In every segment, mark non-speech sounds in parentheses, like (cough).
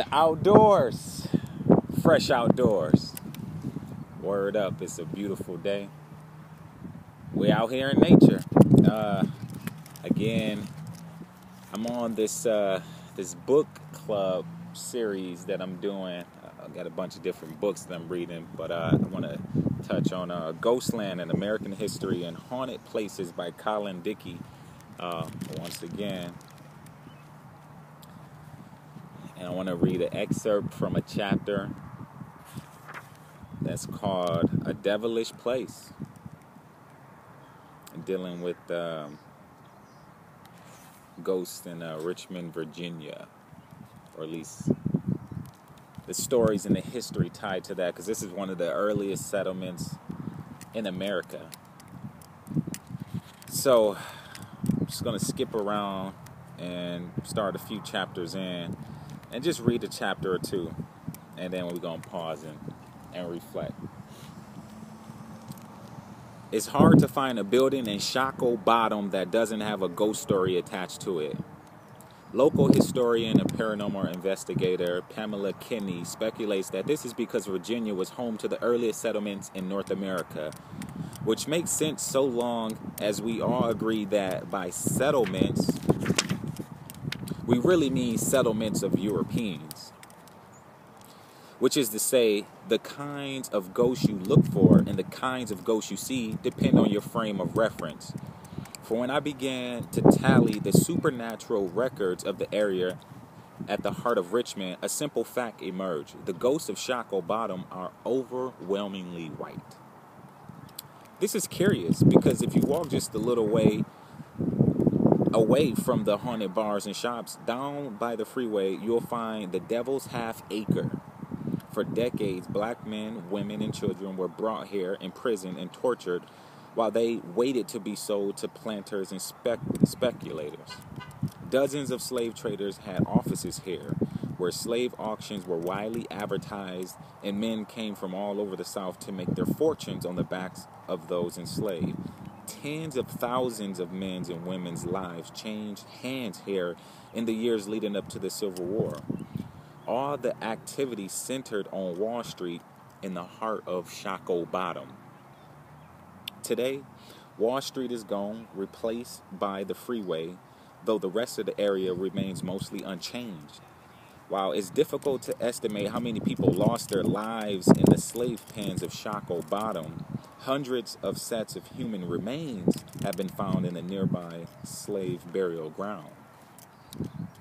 the outdoors, fresh outdoors. Word up, it's a beautiful day. We're out here in nature. Uh, again, I'm on this uh, this book club series that I'm doing. I've got a bunch of different books that I'm reading, but uh, I want to touch on uh, Ghostland and American History and Haunted Places by Colin Dickey. Uh, once again, and I want to read an excerpt from a chapter that's called A Devilish Place, dealing with um, ghosts in uh, Richmond, Virginia, or at least the stories and the history tied to that, because this is one of the earliest settlements in America. So, I'm just going to skip around and start a few chapters in and just read a chapter or two, and then we're to pause and, and reflect. It's hard to find a building in Shockoe Bottom that doesn't have a ghost story attached to it. Local historian and paranormal investigator Pamela Kinney speculates that this is because Virginia was home to the earliest settlements in North America, which makes sense so long as we all agree that by settlements, we really mean settlements of Europeans. Which is to say, the kinds of ghosts you look for and the kinds of ghosts you see depend on your frame of reference. For when I began to tally the supernatural records of the area at the heart of Richmond, a simple fact emerged. The ghosts of Shockoe Bottom are overwhelmingly white. This is curious because if you walk just a little way away from the haunted bars and shops, down by the freeway, you'll find the Devil's Half Acre. For decades, black men, women, and children were brought here, imprisoned, and tortured while they waited to be sold to planters and spec- speculators. Dozens of slave traders had offices here, where slave auctions were widely advertised, and men came from all over the South to make their fortunes on the backs of those enslaved tens of thousands of men's and women's lives changed hands here in the years leading up to the Civil War. All the activity centered on Wall Street in the heart of Shockoe Bottom. Today, Wall Street is gone, replaced by the freeway, though the rest of the area remains mostly unchanged. While it's difficult to estimate how many people lost their lives in the slave pens of Shockoe Bottom, Hundreds of sets of human remains have been found in the nearby slave burial ground.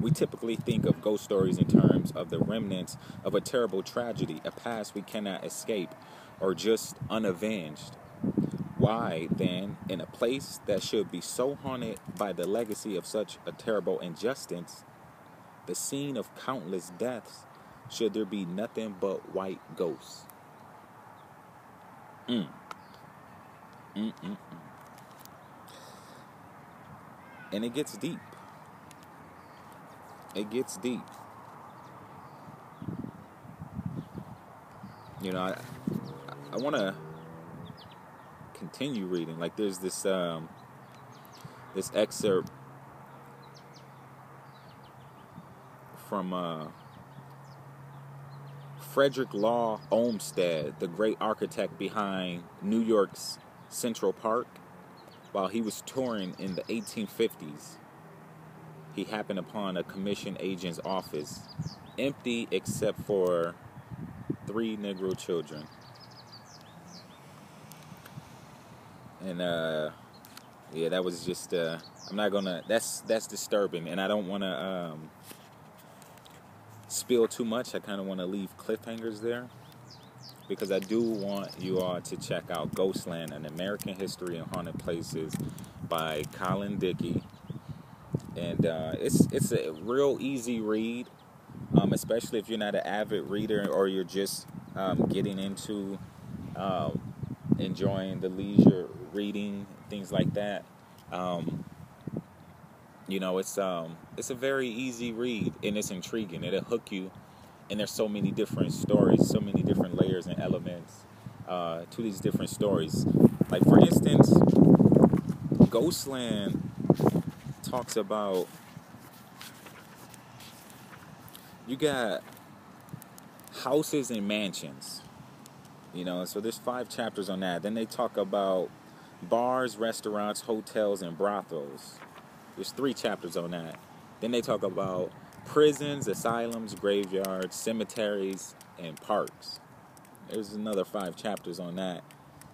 We typically think of ghost stories in terms of the remnants of a terrible tragedy, a past we cannot escape, or just unavenged. Why, then, in a place that should be so haunted by the legacy of such a terrible injustice, the scene of countless deaths, should there be nothing but white ghosts? Mm. Mm-mm-mm. And it gets deep. It gets deep. You know, I I want to continue reading. Like there's this um this excerpt from uh Frederick Law Olmsted, the great architect behind New York's Central Park while he was touring in the 1850s. He happened upon a commission agent's office, empty except for three Negro children. And uh, yeah, that was just uh, I'm not gonna. That's that's disturbing, and I don't want to um, spill too much. I kind of want to leave cliffhangers there because I do want you all to check out Ghostland, an American history and haunted places by Colin Dickey. And uh, it's it's a real easy read, um, especially if you're not an avid reader or you're just um, getting into uh, enjoying the leisure reading things like that. Um, you know, it's um, it's a very easy read and it's intriguing. It'll hook you and there's so many different stories, so many different layers and elements uh, to these different stories. Like for instance, Ghostland talks about you got houses and mansions. You know, so there's five chapters on that. Then they talk about bars, restaurants, hotels, and brothels. There's three chapters on that. Then they talk about prisons, asylums, graveyards, cemeteries, and parks. There's another five chapters on that.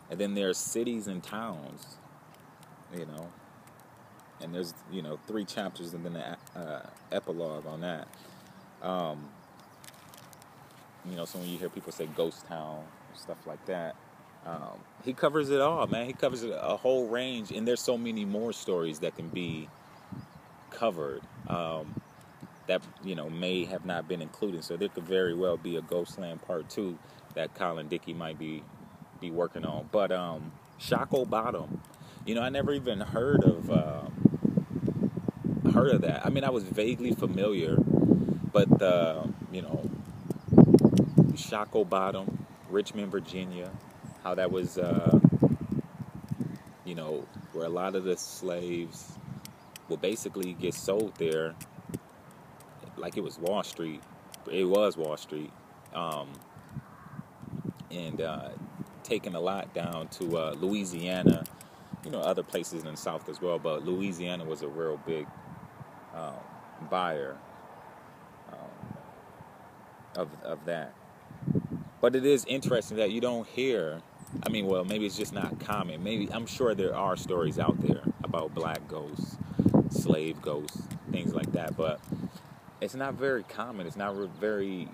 And then there's cities and towns, you know. And there's, you know, three chapters and then the uh, epilogue on that. Um, you know, so when you hear people say ghost town, stuff like that, um, he covers it all, man. He covers a whole range, and there's so many more stories that can be covered um, that you know may have not been included. So there could very well be a Ghostland Part Two that Colin Dickey might be be working on. But um, Shockoe Bottom, you know, I never even heard of uh, heard of that. I mean, I was vaguely familiar, but uh, you know, Shockoe Bottom, Richmond, Virginia how that was, uh, you know, where a lot of the slaves will basically get sold there, like it was Wall Street. It was Wall Street, um, and uh, taking a lot down to uh, Louisiana, you know, other places in the South as well. But Louisiana was a real big um, buyer um, of of that. But it is interesting that you don't hear I mean, well, maybe it's just not common. Maybe I'm sure there are stories out there about black ghosts, slave ghosts, things like that, but it's not very common. It's not very.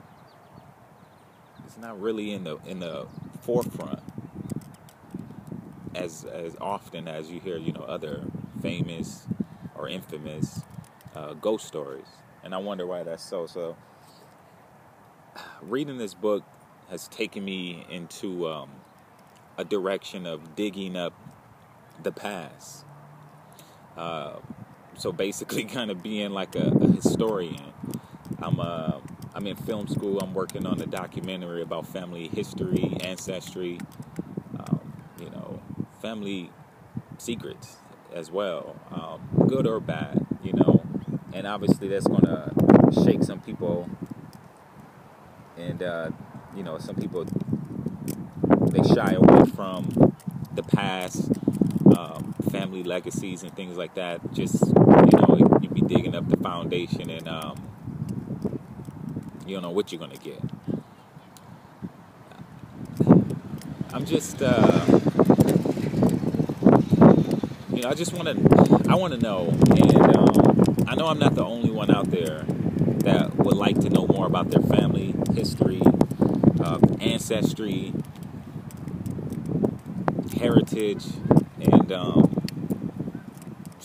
It's not really in the in the forefront as as often as you hear, you know, other famous or infamous uh, ghost stories, and I wonder why that's so. So, (sighs) reading this book has taken me into um, a direction of digging up the past. Uh, so basically, (laughs) kind of being like a, a historian. I'm uh, I'm in film school. I'm working on a documentary about family history, ancestry, um, you know, family secrets as well, um, good or bad, you know. And obviously, that's gonna shake some people, and uh, you know, some people they shy away from the past, um, family legacies and things like that. Just you know, you'd be digging up the foundation, and um, you don't know what you're gonna get. I'm just, uh, you know, I just want to, I want to know, and um, I know I'm not the only one out there that would like to know more about their family history, uh, ancestry, heritage and um,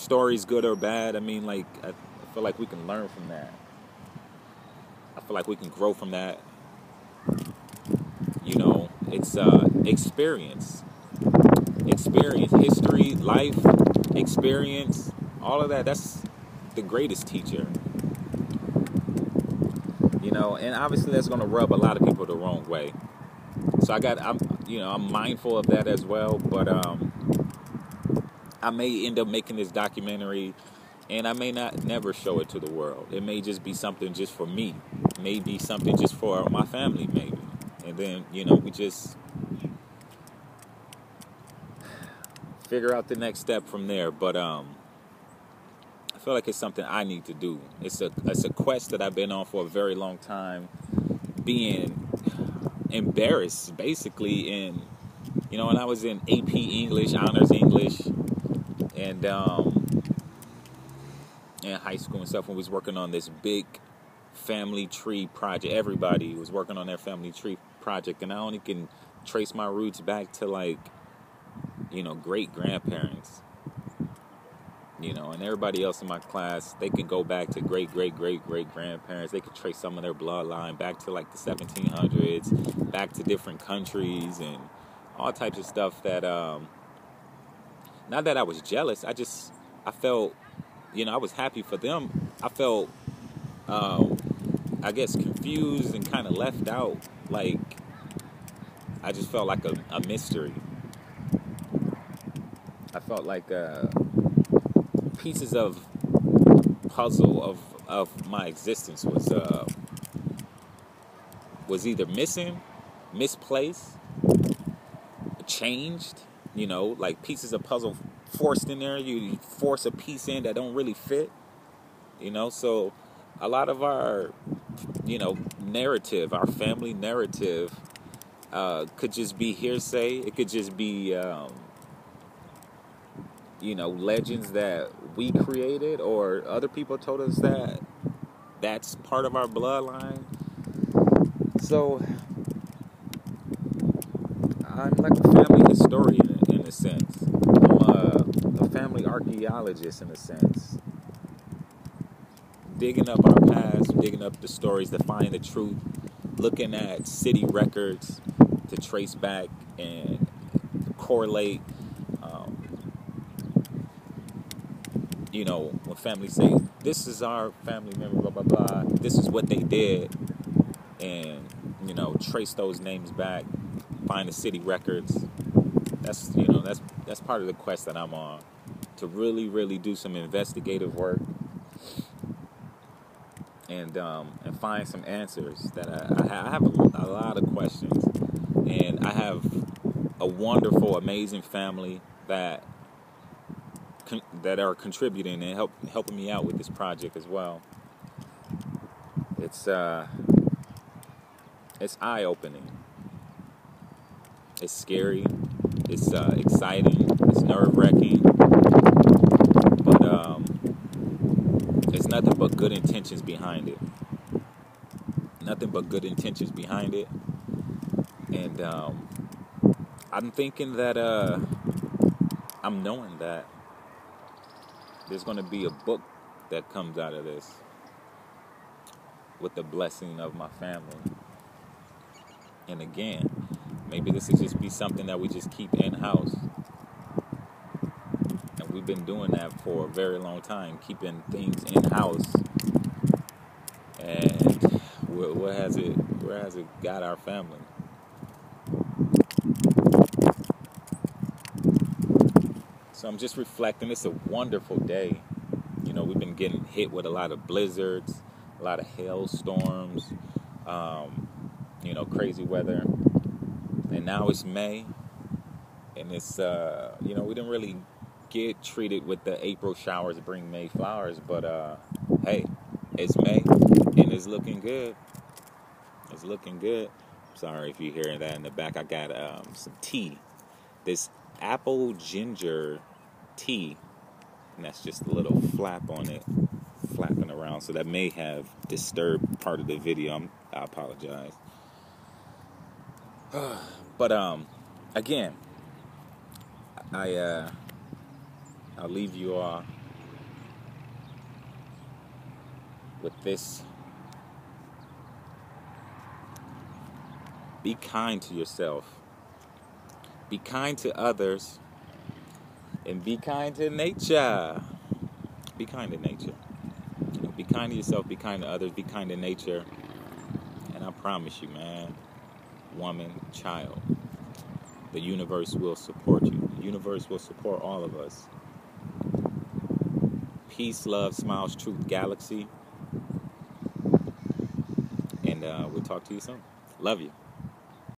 stories, good or bad. I mean, like I feel like we can learn from that. I feel like we can grow from that. You know, it's uh, experience, experience, history, life, experience, all of that. That's the greatest teacher. You know, and obviously that's going to rub a lot of people the wrong way. So I got, I'm, you know, I'm mindful of that as well. But um, I may end up making this documentary, and I may not never show it to the world. It may just be something just for me. It may be something just for my family, maybe. And then you know, we just figure out the next step from there. But um, I feel like it's something I need to do. It's a it's a quest that I've been on for a very long time. Being embarrassed basically in you know when I was in AP English, honors English, and um, in high school and stuff when we was working on this big family tree project. Everybody was working on their family tree project, and I only can trace my roots back to like you know great grandparents you know, and everybody else in my class, they could go back to great, great, great, great grandparents. They could trace some of their bloodline back to like the 1700s, back to different countries, and all types of stuff that, um, not that I was jealous, I just, I felt, you know, I was happy for them. I felt, um, I guess, confused and kind of left out. Like, I just felt like a, a mystery. I felt like, uh, pieces of puzzle of of my existence was uh, was either missing, misplaced, changed. You know, like pieces of puzzle forced in there. You force a piece in that don't really fit. You know, so a lot of our, you know, narrative, our family narrative, uh, could just be hearsay. It could just be, um, you know, legends that we created or other people told us that that's part of our bloodline. So I'm like a family historian a sense. I'm a, a family archaeologist in a sense digging up our past, digging up the stories to find the truth, looking at city records to trace back and correlate. Um, you know, when families say, "This is our family member," blah blah blah. This is what they did, and you know, trace those names back, find the city records. That's you know, that's that's part of the quest that I'm on to really, really do some investigative work and um, and find some answers. That I, I have a, a, lot of questions, and I have a wonderful, amazing family that that are contributing and help helping me out with this project as well. It's uh, it's eye opening. It's scary. It's uh, exciting. It's nerve wracking. But um, it's nothing but good intentions behind it. Nothing but good intentions behind it. And um, I'm thinking that uh, I'm knowing that there's going to be a book that comes out of this with the blessing of my family. And again, maybe this will just be something that we just keep in house And we've been doing that for a very long time, keeping things in house. And where has it where has it got our family? So I'm just reflecting. It's a wonderful day. You know, we've been getting hit with a lot of blizzards, a lot of hailstorms, um, you know, crazy weather. And now it's May, and it's uh, you know we didn't really get treated with the April showers bring May flowers, but uh, hey, it's May and it's looking good. It's looking good. Sorry if you're hearing that in the back. I got um, some tea. This apple ginger tea, and that's just a little flap on it, flapping around. So that may have disturbed part of the video. I'm, I apologize. But um, again, I uh I'll leave you all with this. Be kind to yourself. Be kind to others. And be kind to nature. Be kind to nature. You know, be kind to yourself, be kind to others, be kind to nature. And I promise you, man, woman, child, the universe will support you. The universe will support all of us. Peace, love, smiles, truth, galaxy. And uh, we'll talk to you soon. Love you.